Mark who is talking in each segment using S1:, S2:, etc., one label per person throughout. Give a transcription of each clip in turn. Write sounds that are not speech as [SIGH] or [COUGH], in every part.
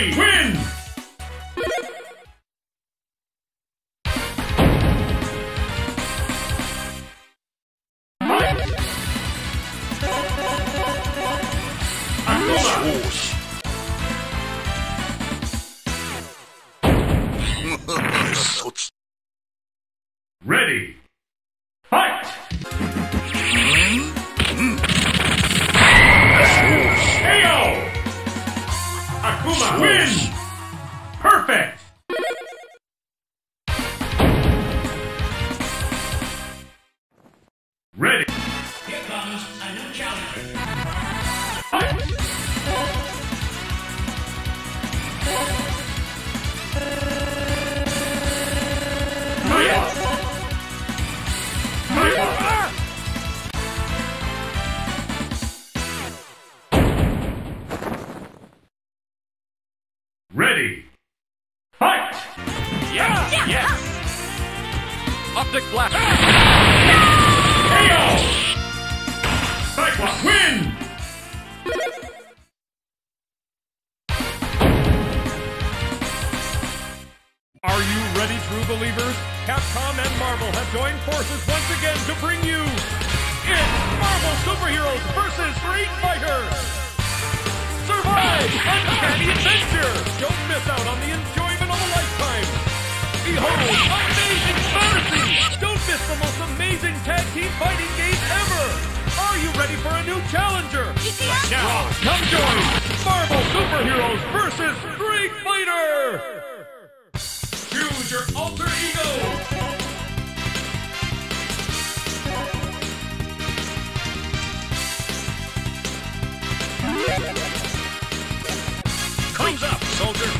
S1: Chun-Li wins! [LAUGHS] Fight! Akuma!
S2: そつ
S1: Ready! Perfect!
S3: Optic blast!
S1: KO! Cyclops win!
S3: Are you ready, true believers? Capcom and Marvel have joined forces once again to bring you it's Marvel Superheroes vs. Street Fighter! Survive uncanny adventure! Don't miss out on the enjoyment of a lifetime! Behold, the most amazing tag team fighting game ever! Are you ready for a new challenger? Now, come join Marvel Superheroes versus Street Fighter! Choose your alter ego! Comes up, soldier!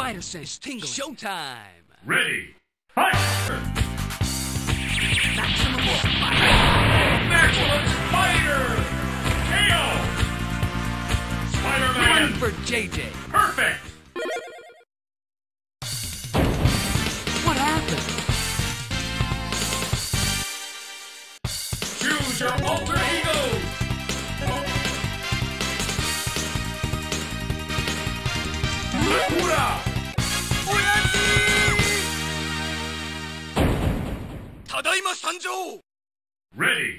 S4: Spider sense tingle. Showtime!
S1: Ready! Fight!
S4: Maximum fire!
S1: Maximum Spider! KO! Spider-Man!
S4: Run for JJ!
S1: Perfect!
S4: What happened?
S1: Choose your alter ego! Sakura!
S2: ただいま参上
S1: Ready!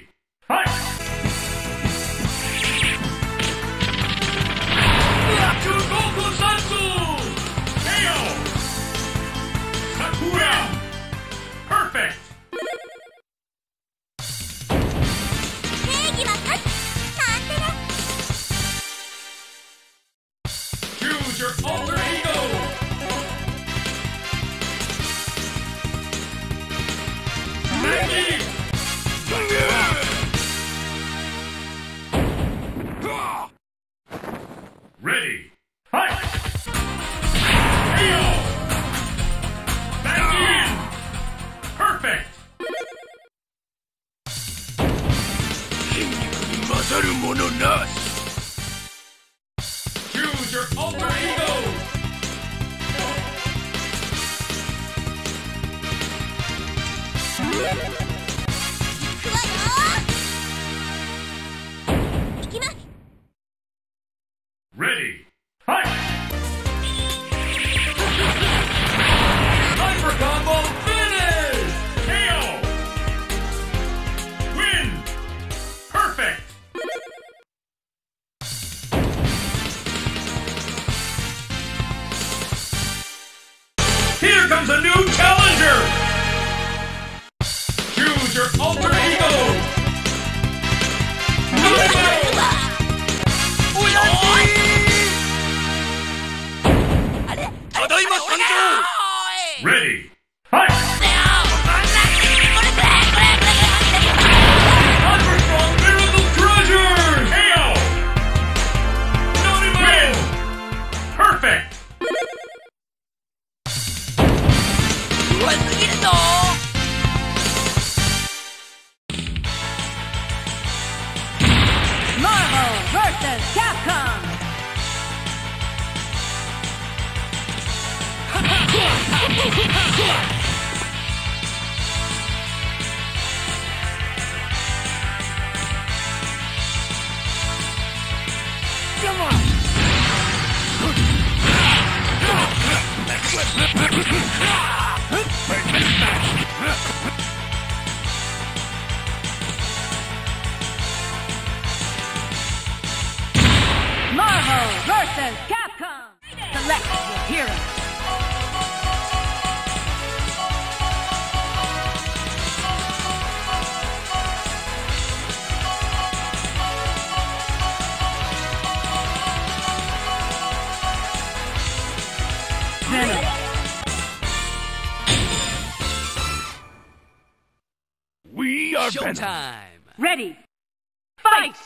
S1: your alter ego.
S3: Yeah.
S5: Marvel vs. Capcom! [LAUGHS] versus Capcom. Select your hero. Venom.
S6: We are
S3: Showtime. Venom.
S5: Ready. Fight!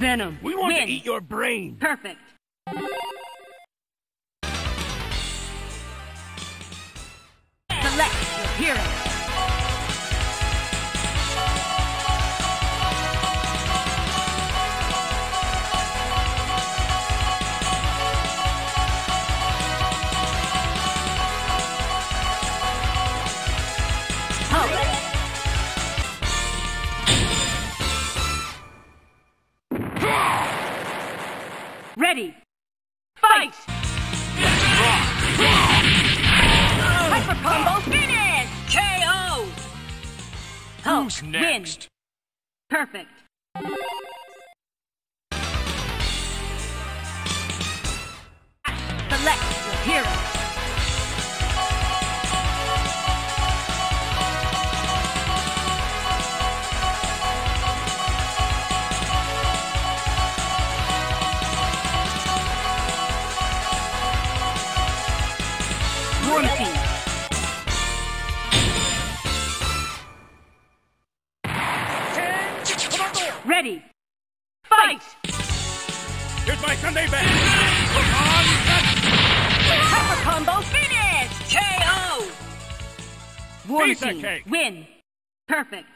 S5: venom.
S6: We want
S5: Win.
S6: to eat your brain.
S5: Perfect. finish! KO!
S6: Who's
S5: oh,
S6: next?
S5: Win. Perfect. Select your hero. Win. Perfect.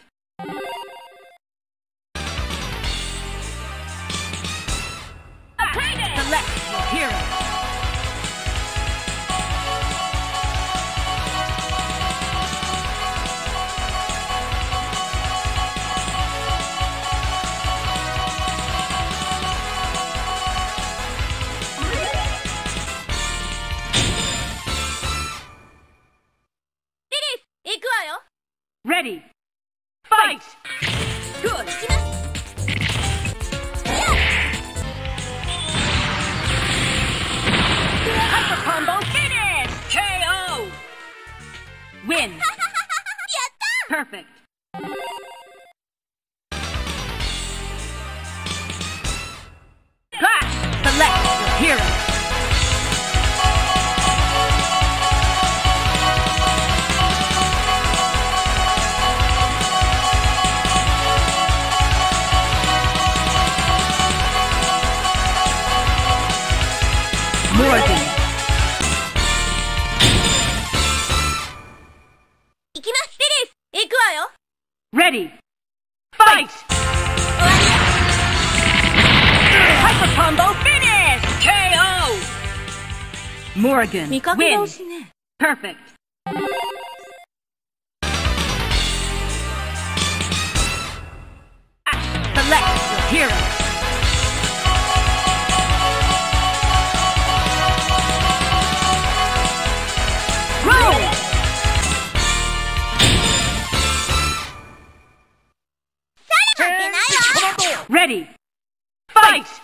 S5: Morrigan, win. Perfect. Ah, select your hero. Roll! Ready! Fight!